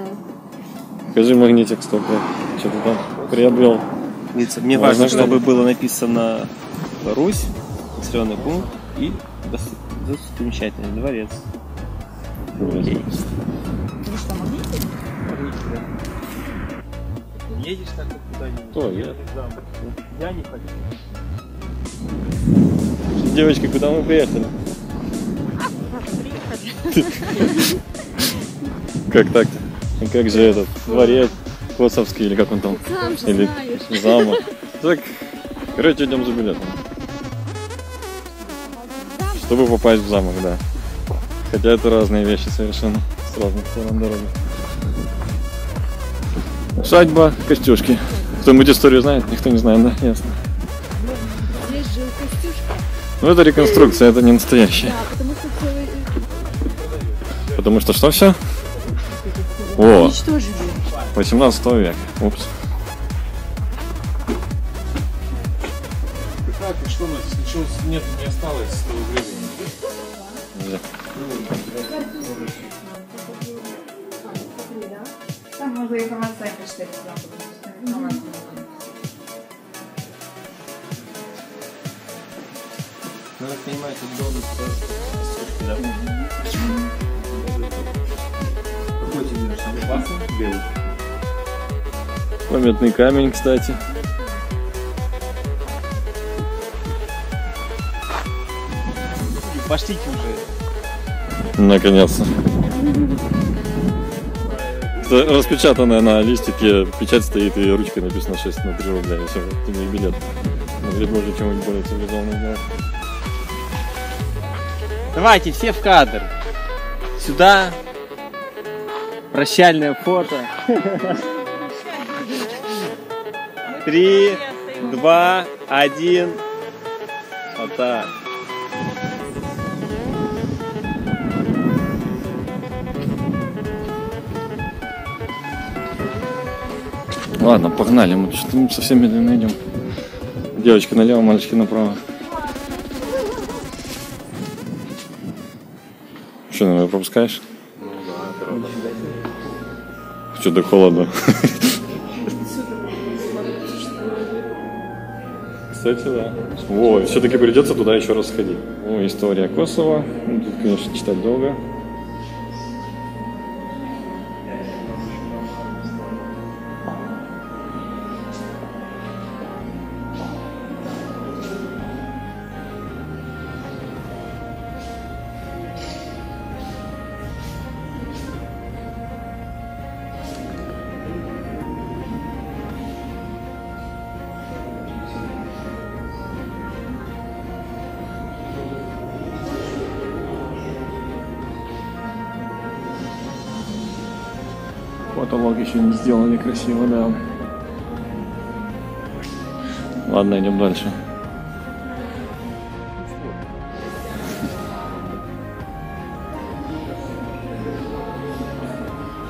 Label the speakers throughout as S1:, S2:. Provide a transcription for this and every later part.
S1: хотел. Скажи магнитик столько. Что ты там приобрел?
S2: Мне
S1: Можно
S2: важно,
S1: сказать.
S2: чтобы было написано Русь, населенный пункт и дос- достопримечательный дворец. Окей. Едешь так вот куда-нибудь?
S1: Кто? Я?
S2: Я не хочу.
S1: Девочки, куда мы приехали? Как так-то? И Как же этот дворец Косовский или как он там?
S3: Сам же
S1: Или
S3: знаешь.
S1: замок. Так, короче, идем за билетом. Чтобы попасть в замок, да. Хотя это разные вещи совершенно. С разных сторон дороги. Усадьба Костюшки. Кто-нибудь историю знает? Никто не знает, да? Ясно.
S3: Здесь жил Костюшка.
S1: Ну это реконструкция, это не настоящая.
S3: Да, потому что
S1: Потому что что все? О,
S3: уничтожили.
S1: 18 век. Упс.
S4: Как и что у нас? Ничего нет, не осталось с того времени.
S5: Там можно информацию почитать.
S2: я понимаю, тут дом да?
S1: Памятный камень, кстати.
S2: Пошлите уже.
S1: Наконец-то. Распечатанная на листике, печать стоит и ручкой написано 6 на 3 рубля, и все, и билет. Могли бы уже чего-нибудь более цивилизованного сделать.
S2: Давайте все в кадр. Сюда. Прощальное фото. Три, два, один. Вот так.
S1: Ладно, погнали, мы что мы совсем медленно идем. Девочки налево, мальчики направо. Что, наверное, пропускаешь? Да, Что так холодно? Кстати, да. О, все-таки придется туда еще раз сходить. О, история Косово. Ну, Тут, конечно, читать долго. Потолок еще не сделали красиво, да. Ладно, идем дальше.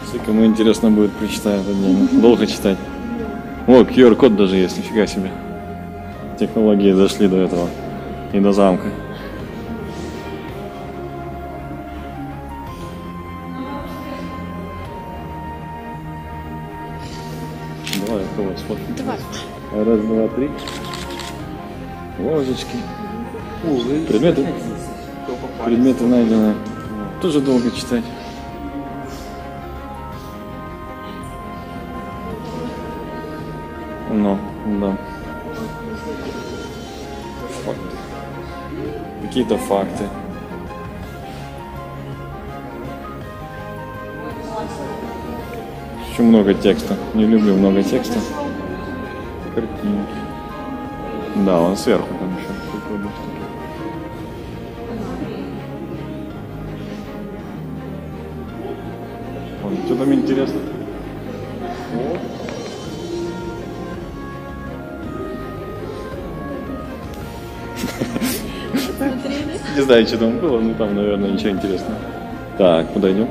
S1: Если кому интересно будет, прочитать отдельно. Долго читать. О, QR-код даже есть, нифига себе. Технологии дошли до этого. И до замка. Раз, два, три. Ложечки. Предметы, предметы найдены. Тоже долго читать. Ну, да. Какие-то факты. Еще много текста. Не люблю много текста. Картинки. Да, он сверху там еще. Вон, Что там интересно? Не знаю, что там было, но там, наверное, ничего интересного. Так, куда идем?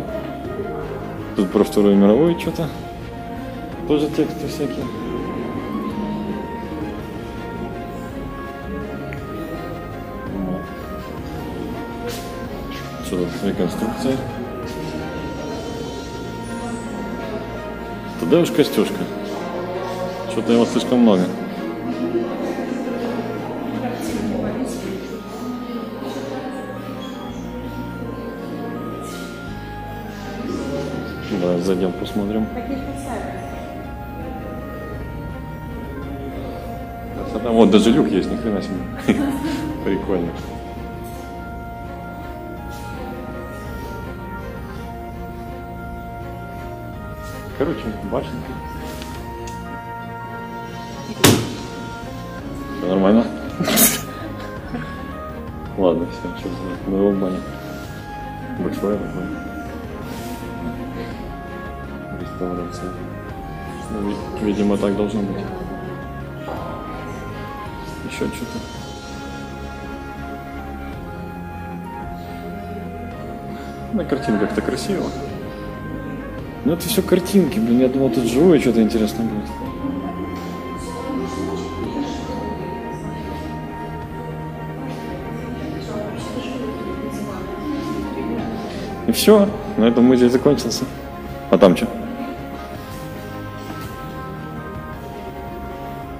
S1: Тут про Вторую мировую что-то. Тоже тексты всякие. Что тут реконструкция? Туда уж Костюшка. Что-то его слишком много. Давай зайдем посмотрим. Красота. Вот даже люк есть, ни хрена себе. Прикольно. Короче, башенка. Все нормально? Ладно, все, что за моего баня. Большое такое. Реставрация. Ну, ви- видимо, так должно быть. Еще что-то. На картинках-то красиво. Ну это все картинки, блин, я думал, тут живое что-то интересное будет. И все, на этом музей закончился. А там что?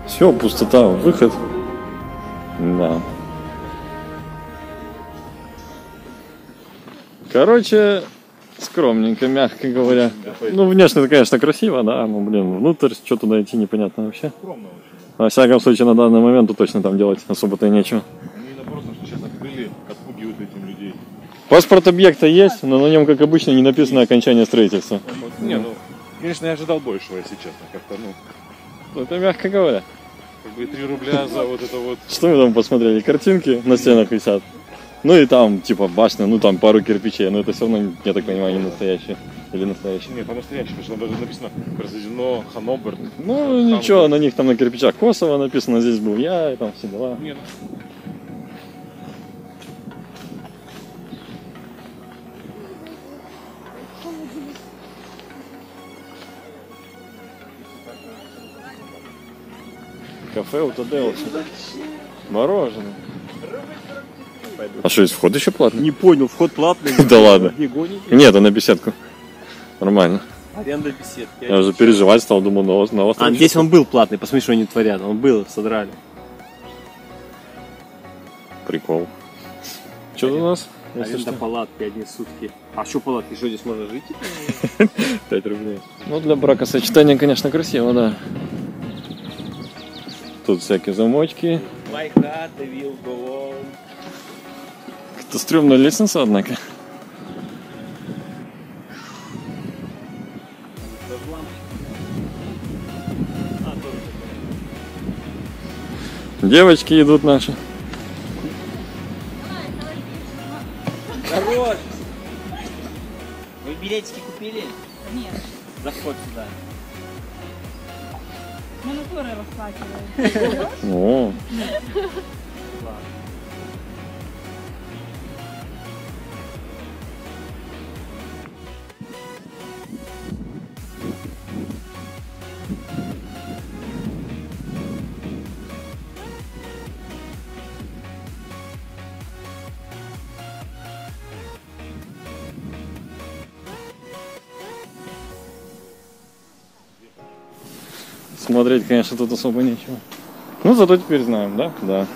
S1: Все, пустота, выход. Да. Короче, скромненько, мягко говоря. Ну, внешне, конечно, красиво, да, но, блин, внутрь что туда идти непонятно вообще. Во всяком случае, на данный момент тут точно там делать особо-то и нечего. Паспорт объекта есть, но на нем, как обычно, не написано окончание строительства.
S4: Не, ну, конечно, я ожидал большего, если честно. Как-то, ну,
S1: Это мягко говоря.
S4: как бы 3 рубля за вот это вот.
S1: Что мы там посмотрели? Картинки на стенах висят. Ну и там, типа, башня, ну там пару кирпичей, но это все равно, я так понимаю, не настоящие. Или настоящие.
S4: Нет, по-настоящему, потому что там даже написано произведено Ханобер.
S1: Ну, ничего, на них там на кирпичах Косово написано, здесь был я, и там все дела.
S4: Нет.
S1: Кафе у Тадеуса. Мороженое. А что, есть вход еще платный?
S2: Не понял, вход платный.
S1: Да ладно.
S2: Не гоните.
S1: Нет, а на беседку. Нормально.
S2: Аренда беседки.
S1: Я уже переживать стал, думал, на, ос- на остров.
S2: А, здесь он был платный, посмотри, что они творят. Он был, содрали.
S1: Прикол. Что у нас?
S2: Аренда палат 5 дней в сутки. А что палатки, что здесь можно жить?
S1: 5 рублей. Ну, для бракосочетания, конечно, красиво, да. Тут всякие замочки.
S2: My heart will go on.
S1: Это стрёмная лестница, однако. Девочки идут наши.
S2: Хорош! Вы билетики купили?
S3: Нет,
S2: Заход сюда.
S3: мы натурой расплачиваем.
S1: О, Смотреть, конечно, тут особо нечего. Ну, зато теперь знаем, да? Да.